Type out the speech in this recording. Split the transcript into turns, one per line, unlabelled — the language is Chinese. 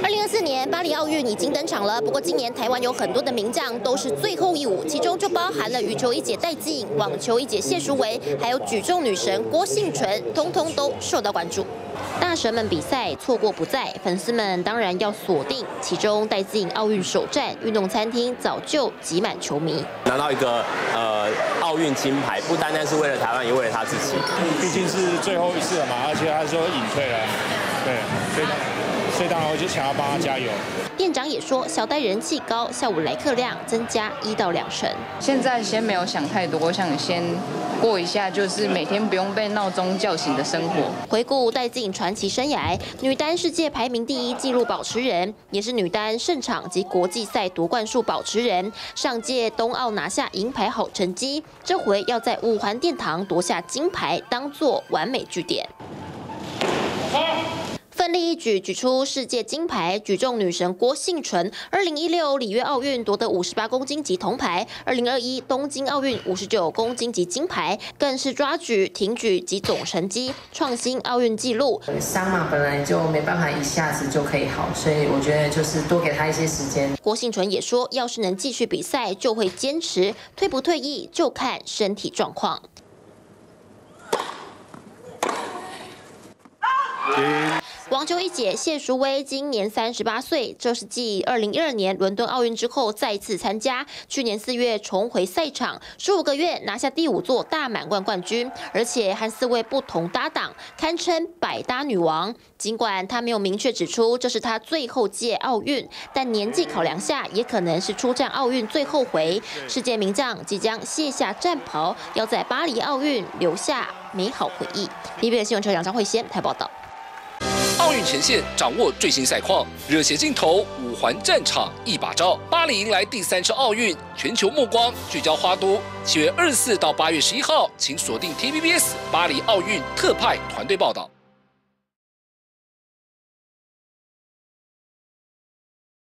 二零二四年巴黎奥运已经登场了，不过今年台湾有很多的名将都是最后一舞，其中就包含了羽球一姐戴资颖、网球一姐谢淑薇，还有举重女神郭幸淳，通通都受到关注。大神们比赛错过不在，粉丝们当然要锁定。其中戴资颖奥运首战，运动餐厅早就挤满球迷。
拿到一个呃奥运金牌，不单单是为了台湾，也为了他自己。
毕竟是最后一次了嘛，而且他说隐退了，对，所以。所以当然我就想要帮他加油。
店长也说，小戴人气高，下午来客量增加一到两成。
现在先没有想太多，我想先过一下，就是每天不用被闹钟叫醒的生活。
回顾戴资颖传奇生涯，女单世界排名第一纪录保持人，也是女单胜场及国际赛夺冠数保持人。上届冬奥拿下银牌好成绩，这回要在五环殿堂夺下金牌，当做完美据点。奋力一举举出世界金牌，举重女神郭幸淳，二零一六里约奥运夺得五十八公斤级铜牌，二零二一东京奥运五十九公斤级金牌，更是抓举、挺举及总成绩创新奥运纪录。
伤嘛本来就没办法一下子就可以好，所以我觉得就是多给他一些时间。
郭幸淳也说，要是能继续比赛，就会坚持；退不退役，就看身体状况。网球一姐谢淑薇今年三十八岁，这是继二零一二年伦敦奥运之后再次参加。去年四月重回赛场，十五个月拿下第五座大满贯冠军，而且和四位不同搭档，堪称百搭女王。尽管她没有明确指出这是她最后届奥运，但年纪考量下，也可能是出战奥运最后回。世界名将即将卸下战袍，要在巴黎奥运留下美好回忆。TVB 新闻车杨张慧先台报道。
奥运前线掌握最新赛况，热血镜头，五环战场一把照。巴黎迎来第三次奥运，全球目光聚焦花都。七月二十四到八月十一号，请锁定 TVBS 巴黎奥运特派团队报道。